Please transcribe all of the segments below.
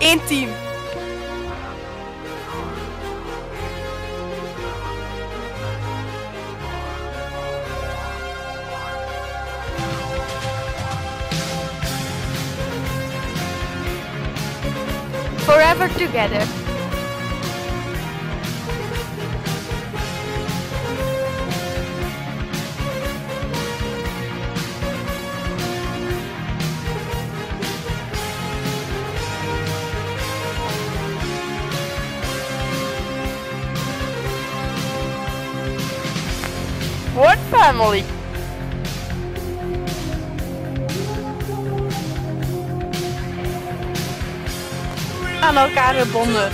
Eén team. Forever together. family. Aan elkaar gebonden.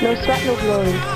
No sweat, no glory.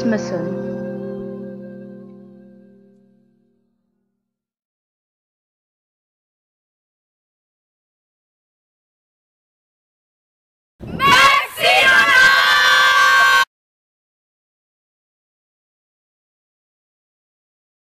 Rasmussen.